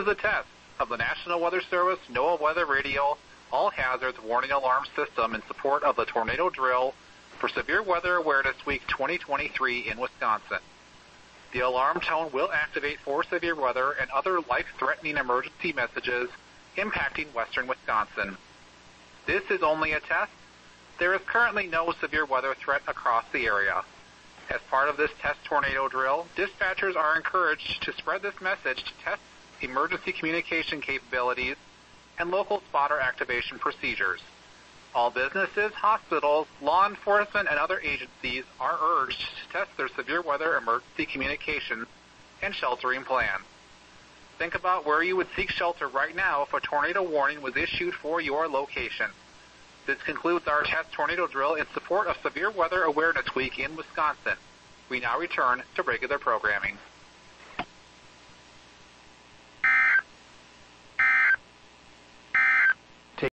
is a test of the National Weather Service NOAA Weather Radio All Hazards Warning Alarm System in support of the tornado drill for Severe Weather Awareness Week 2023 in Wisconsin. The alarm tone will activate for severe weather and other life-threatening emergency messages impacting western Wisconsin. This is only a test. There is currently no severe weather threat across the area. As part of this test tornado drill, dispatchers are encouraged to spread this message to test emergency communication capabilities and local spotter activation procedures. All businesses, hospitals, law enforcement, and other agencies are urged to test their severe weather emergency communication and sheltering plans. Think about where you would seek shelter right now if a tornado warning was issued for your location. This concludes our test tornado drill in support of Severe Weather Awareness Week in Wisconsin. We now return to regular programming.